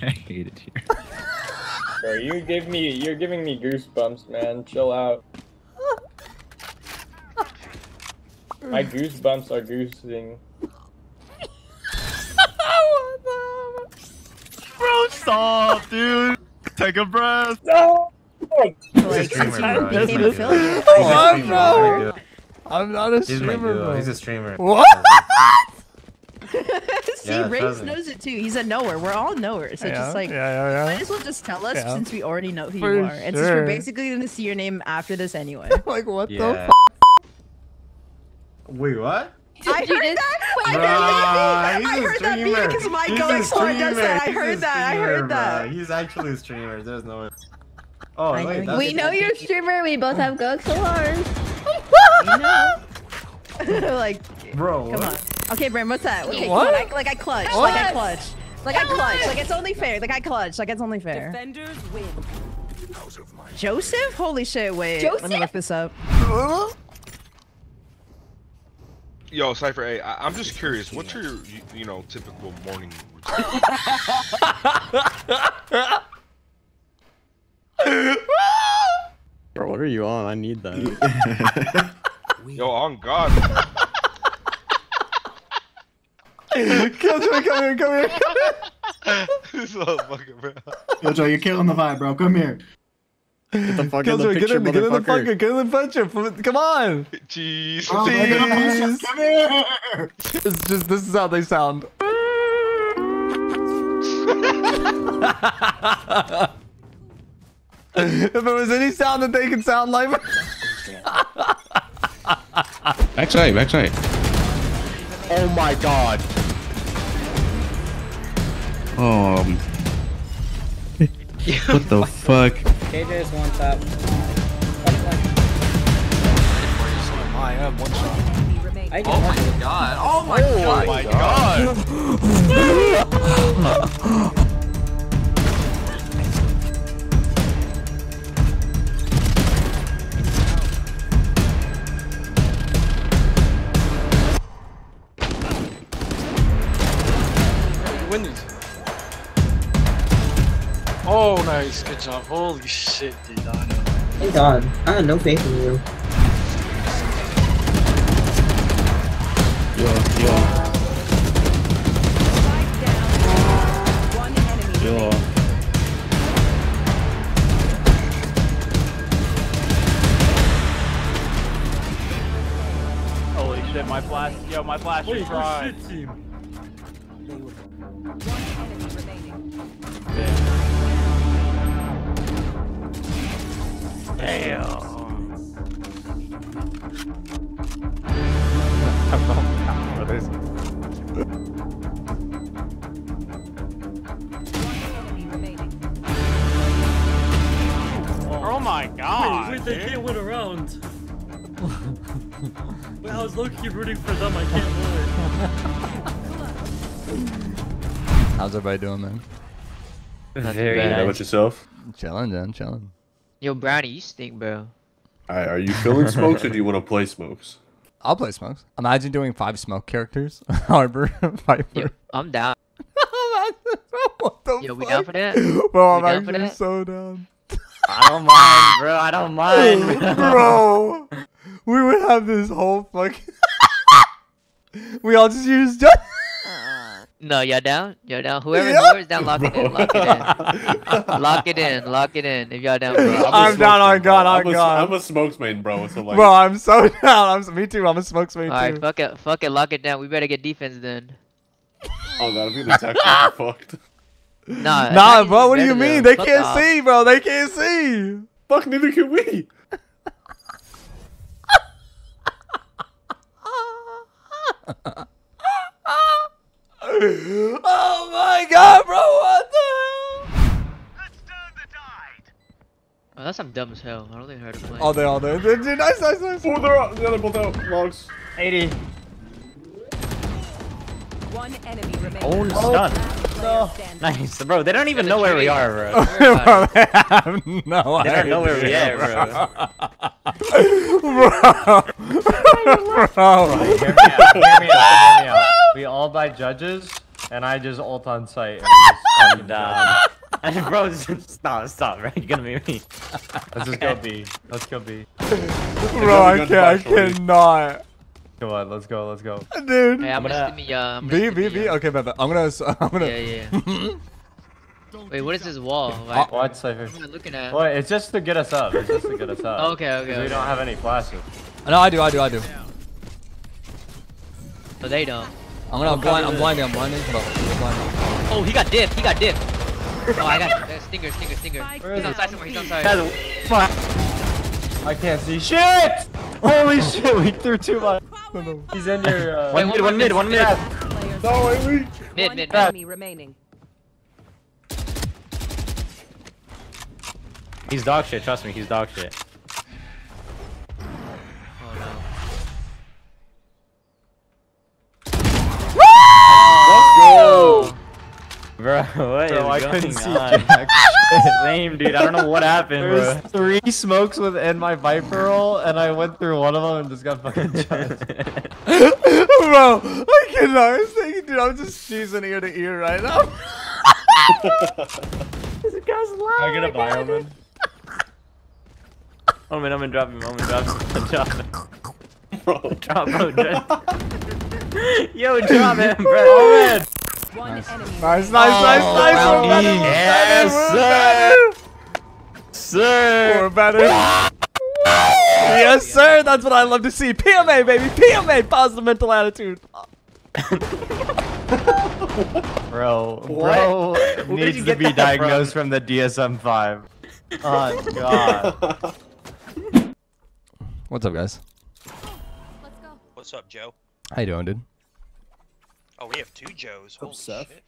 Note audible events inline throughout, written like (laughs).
(laughs) I hate it here. Bro, you give me, you're giving me goosebumps, man. Chill out. My goosebumps are goosing. Bro, stop, dude. Take a breath. No! Like, He's a streamer, bro. became He's a a affiliate. He's a What, bro? I'm not a He's my streamer, bro. He's a streamer. What? See, Yeah, Race trust me. knows it too. He's a knower. We're all knowers. So yeah, just like, yeah, yeah, might yeah. as well just tell us Yeah. since we already know who For you are. And since we're basically gonna see your name after this anyway. (laughs) like what the? F- Wait, what? I heard that. I Bro, heard that. he's I a heard that streamer. because my He's going does that. I streamer. heard He's a that. I heard bro. that. He's actually a streamer. There's no way. Oh, I wait, know We know you're a streamer. We both have Gug Solars. You know. (laughs) like, Bro, come on. What? Okay, Bram, what's that? Okay, What? come on. I, like I clutch. Like I What? clutch. Like I clutch. Like it's only fair. Like I clutch. Like it's only fair. Defenders win. Joseph? Holy shit! Wait. Joseph? Let me look this up. Yo, Cypher, hey, I, I'm just curious. What's your, you, you know, typical morning routine? (laughs) Bro, what are you on? I need that. (laughs) Yo, on God. (laughs) Killjoy, come here, come here, come here. this motherfucker, bro. Yo, Joe, you're killing the vibe, bro. Come here. Get the fuck Killjoy, in the get picture, in, get in the motherfucker. fucker, get in the picture. Come on. Jeez. Oh, Jeez. look at him. Come here. It's just this is how they sound. (laughs) if there was any sound that they could sound like. Backside, backside. Oh my god. Um. what the (laughs) fuck? KJ's one tap. I am one shot. Oh my god. Oh my god. Oh my god. (laughs) (laughs) Oh, nice. Good job. Holy shit, dude. I know. Thank God. I have no faith in you. Yo, yo, yo. Holy shit, my flash. Yo, my flash is fried. One enemy remaining. Enemy remaining. (laughs) Oh my god. Wait, they dude. can't win a round. (laughs) Wait, I was low-key rooting for them. I can't win. How's everybody doing, man? Very How about nice. yourself? Chilling, man, chilling. Yo, Brownie, you stink, bro. Alright, are you feeling smokes or do you want to play smokes? (laughs) I'll play smokes. Imagine doing five smoke characters. (laughs) Harbor, Viper. Yo, I'm down. (laughs) what the Yo, we down for that? Bro, We I'm down actually that? so down. I don't mind, bro. I don't mind. Bro, we would have this whole fucking. we all just used. No, y'all down? Y'all down? Whoever Yeah. whoever's down, lock it in. Lock it in. (laughs) lock it in. Lock it in. If y'all down, bro. a I'm down on God, bro. on I'm God. I'm a smokesman, bro. So like, Bro, I'm so (laughs) down. I'm so, me too. I'm a smokesman too. Alright, fuck it. Fuck it. Lock it down. We better get defense then. oh god, if we attack, we're fucked. Nah. Nah, bro. What do you mean? though. They Fuck can't off. see, bro. They can't see. Fuck, neither can we. (laughs) oh my god, bro. What the hell? Oh, that's some dumb as hell. I don't think I heard it play. All day, all day. Dude, dude, Nice, nice, nice. Oh, they're out. Yeah, they're both out. Logs. 80. One enemy remaining. Oh, stun. player standing. Nice, bro. They don't even know where we are, bro. (laughs) bro, they have no They don't know where we idea, at, bro. bro. (laughs) bro. Hear me out. Hear me out. Hear me out. We all buy judges, and I just ult on site. And we (laughs) just fucking. Bro, stop, stop, right? You're gonna be me. Let's just go B. Let's go B. Bro, I can't. I cannot. Come on, let's go. Let's go. Dude. Hey, I'm gonna stimmy, uh, I'm B, B, B. Okay, bet, bet. I'm gonna. s- (laughs) I'm gonna. Yeah, yeah. (laughs) Wait, what is this wall? Like, What, Cypher? what am I looking at? Well, it's just to get us up. It's just to get us up. Okay, okay, 'Cause We don't have any flashes. No, I do. I do. I do. So they don't. I'm gonna. I'm blind. I'm blinding. I'm blinding. Hold up. I'm blinding. Oh, he got dipped. He got dipped. Oh, I got uh, stinger, stinger, stinger. He's outside somewhere. He's outside. Fuck. I can't see shit! Holy (laughs) shit, we threw too much. He's in your. Uh, Wait, one mid, one mid. No, wait, wait. Mid, One mid, enemy remaining. He's dog shit, trust me, he's dog shit. Bro, (laughs) what Bro, is I going couldn't see on? jack (laughs) Lame, dude. I don't know what happened, There bro. was three smokes within my Viper roll, and I went through one of them and just got fucking charged. (laughs) Bro, I cannot. I was thinking, dude, I'm just cheesing ear to ear right now. this guy's loud. I get a buy Omen. Omen, Omen, drop him. I'm gonna drop him. Drop him. Bro. Drop him. Drop Yo, drop him, bro. Omen. One enemy. Nice, nice, nice, Oh, nice. We're round better. We're Yes, better. Sir. We're better. yes, sir. That's what I love to see. PMA, baby. PMA. Positive mental attitude. (laughs) Bro, bro Where did needs to be that diagnosed from? the DSM-5. (laughs) Oh, God. What's up, guys? What's up, Joe? How you doing, dude? Oh, we have two Joes. Holy Seth? shit.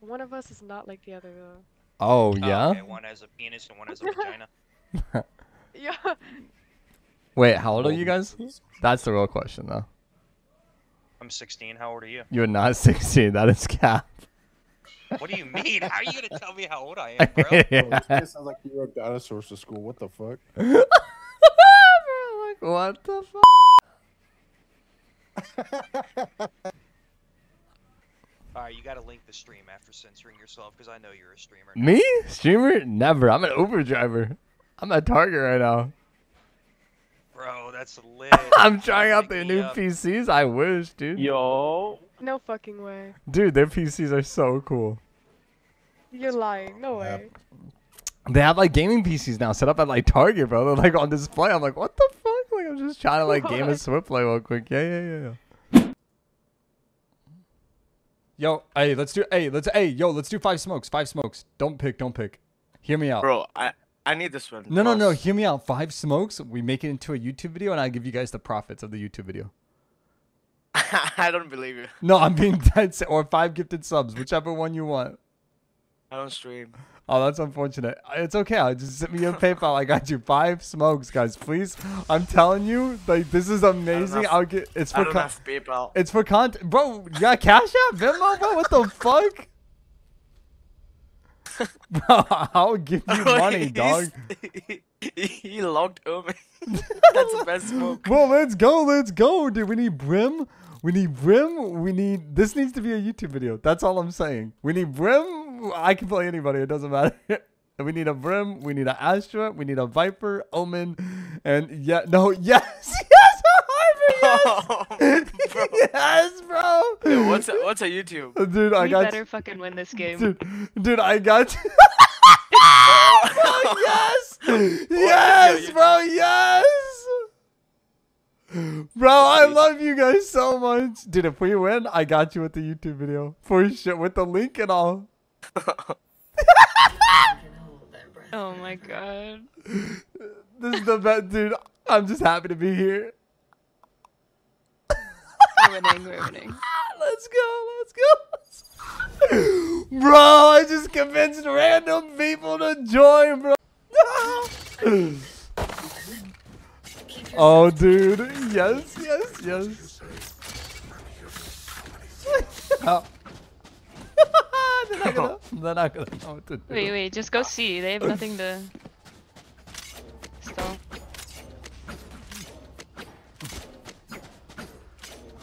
One of us is not like the other though. Oh, Oh, yeah? okay, one has a penis and one has a (laughs) vagina. (laughs) Yeah. Wait, how old are you guys? That's the real question, though. I'm 16. How old are you? You're not (laughs) 16. That is cap. What do you mean? How are you gonna tell me how old I am, bro? Bro, this guy sounds like you wrote dinosaurs to school. What the fuck? Bro, like, what the fuck? (laughs) Alright, you gotta link the stream after censoring yourself because I know you're a streamer. Me? Streamer? Never. I'm an Uber driver. I'm at Target right now. Bro, that's lit. (laughs) I'm trying out their new up. PCs. I wish, dude. Yo. No fucking way. Dude, their PCs are so cool. You're lying. No way. They have like gaming PCs now set up at like Target, bro. They're like on display. I'm like, what the fuck? Like, I'm just trying to like game a What? Swift play real quick. Yeah, yeah, yeah, yeah. Yo, hey, let's do. Hey, let's. Hey, yo, let's do five smokes. Five smokes. Don't pick. Don't pick. Hear me out. Bro, I I need this one. No, no, no. Hear me out. Five smokes. We make it into a YouTube video, and I give you guys the profits of the YouTube video. (laughs) I don't believe you. No, I'm being dead. se- Or five gifted subs, whichever one you want. I don't stream. Oh, that's unfortunate. It's okay. I'll just send me your PayPal. I got you five smokes, guys. Please, I'm telling you, like this is amazing. I'll get. It's I for. don't con- PayPal. It's for content, bro. You got Cash App, Venmo, bro. What the fuck? (laughs) Bro, I'll give you money, dog. he, (laughs) he logged Omen. (laughs) That's the best smoke. Well, let's go, let's go, dude. We need Brim. We need Brim. We need. This needs to be a YouTube video. That's all I'm saying. We need Brim. I can play anybody. It doesn't matter. (laughs) We need a Brim. We need an Astra. We need a Viper, Omen, and yeah, no, (laughs) yes, yes, Harvey, (laughs) yes, oh, yes, bro. Dude, what's a, what's a YouTube? Dude, I we got better fucking win this game. Dude, dude, I got you. bro, yes, yes, bro, yes. Bro, I love you guys so much. Dude, if we win, I got you with the YouTube video. For shit, with the link and all. Oh my god. This is the best, dude. I'm just happy to be here. We're winning. (laughs) Let's go, let's go. Bro, I just convinced random people to join, bro. (laughs) oh, dude. Yes, yes, yes. (laughs) oh. They're not gonna, they're not gonna know what to do. Wait, wait. Just go see. They have nothing to. Stall.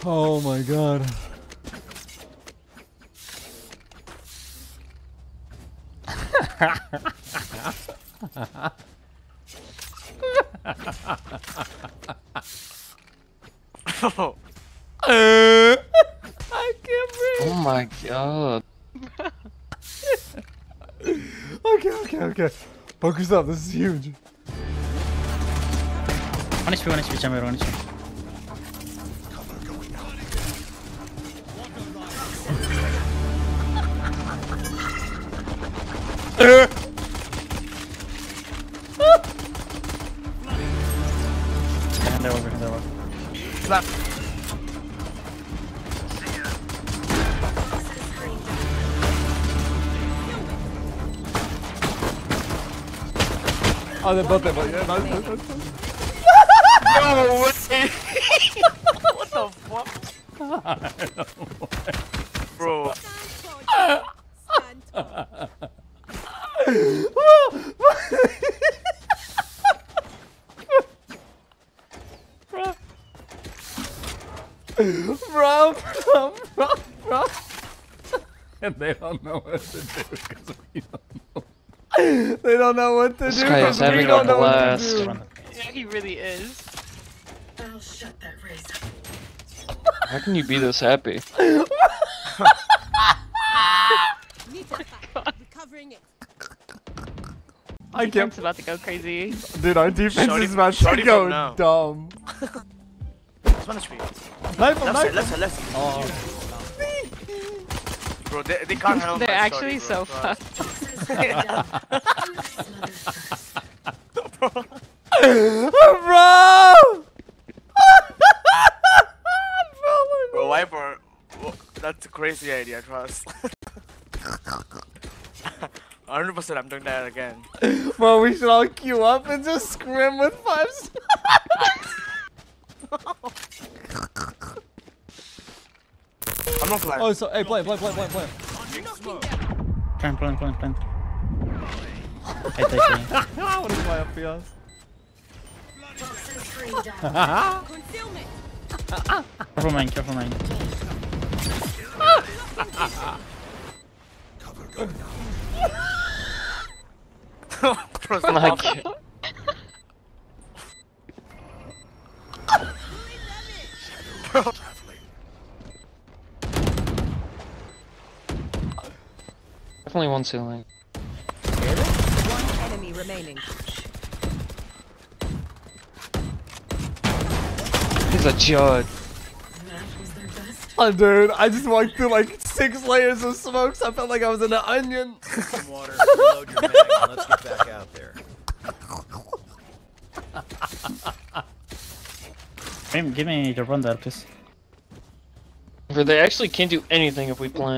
Oh my god. I (laughs) Focus up. This is huge. One HP, one HP, chamber, one HP. Behind Oh, they're both there, yeah, nice, nice, nice, nice. No, what's it? what the fuck? (laughs) Bro. bro, bro, bro, bro. (laughs) And they don't know what to do because we don't know. (laughs) They don't know what to This do guy is we having a don't know what to blast. do. Yeah, he really is. I'll shut that razor. How can you be this happy? (laughs) (laughs) Oh Recovering it. I can't. About to go crazy. Dude, our defense Shorty- is about to shorty go now. dumb. It's one HP. Knife him, Left knife left side, left side. Oh. Bro, they, they can't handle They're actually shorty, so bro. Bro! Bro, Viper, wha- that's a crazy idea, trust. (laughs) 100% I'm doing that again. Bro, we should all queue up and just scrim with five I'm not playing. Oh, so, hey, play, play, play, play, play. Plan, plan, plan, plan. Hey, take me. what is my FPS? Careful mine, careful mine. Bro, Like, stop. definitely one ceiling. One enemy remaining. He's a judge. Oh, dude, I just walked through like six layers of smokes. I felt like I was in an onion. Water, reload your mag, and let's get back out there. Give, give me your run there, please. They actually can't do anything if we plan.